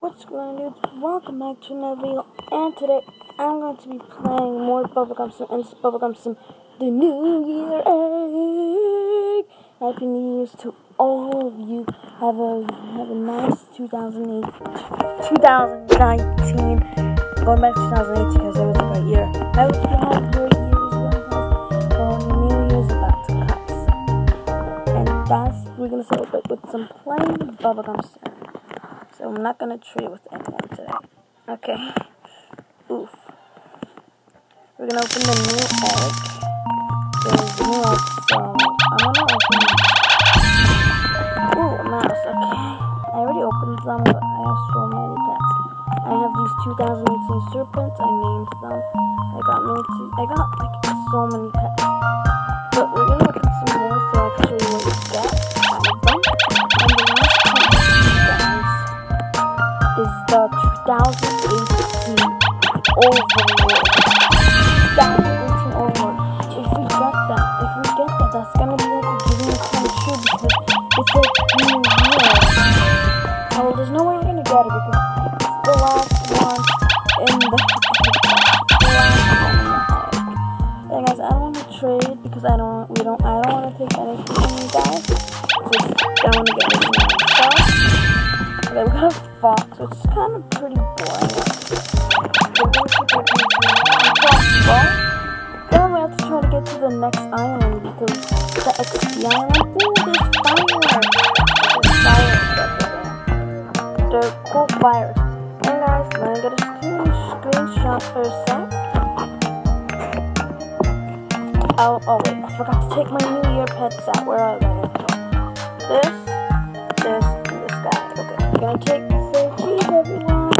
What's going on dudes? Welcome back to another video and today I'm going to be playing more Bubblegum Sim and Bubblegum Sim the New Year Egg! Happy New Year's to all of you. Have a have a nice 2008 2019 going back to 2018 because it was a great year. I hope you had a great year as well guys. New Year's about to cut. And that's we're gonna celebrate with some plain Bubblegum Sim. So I'm not gonna trade with anyone today. Okay. Oof. We're gonna open the new egg. There's new um, egg, so I'm gonna open Ooh, mouse, okay. I already opened them, but I have so many pets. I have these 2018 serpents, I named them. I got many I got like so many pets. 2018 Overlord. 2018 Overlord. If we get that, if we get that, that's gonna be like a dream come true because it's a new year. Oh, there's no way we're gonna get it because it's the last one in the, guys, I don't want to trade because I don't, we don't, I don't want to take anything from you guys. Just don't want to get anything. We got a fox, which is kind of pretty boring. Then we have to try to get to the next island because the XP island. Ooh, there's fire! There's fire They're cool fires. And guys, let me get a screen screenshot for a sec. Oh, oh wait, I forgot to take my New Year pets out. Where are they? Take the cheese, everyone.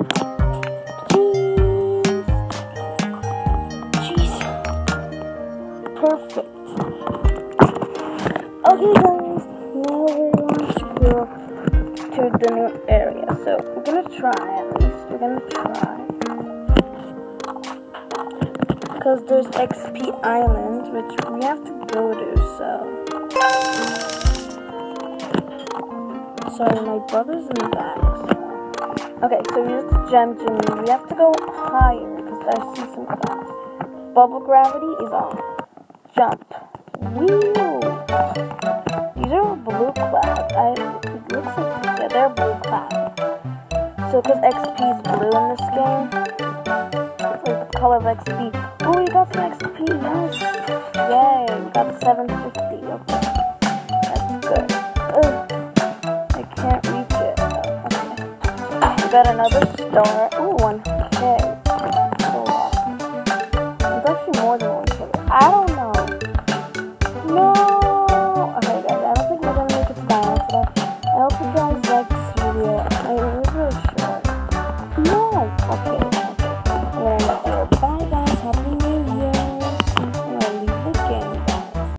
Cheese. Perfect. Okay, guys. Now we want to go to the new area. So we're gonna try. At least we're gonna try. Because there's XP Island, which we have to go to. So. Sorry, my brother's in the back. So. Okay, so here's the gem genie. We have to go higher because I see some clouds. Bubble gravity is on. Jump. Woo! These are blue clouds. I, it looks like yeah, they're blue clouds. So because XP is blue in this game, like the color of XP. Oh, we got some XP. Yes. Yay! We got 750. Got another star. Ooh, one. Okay.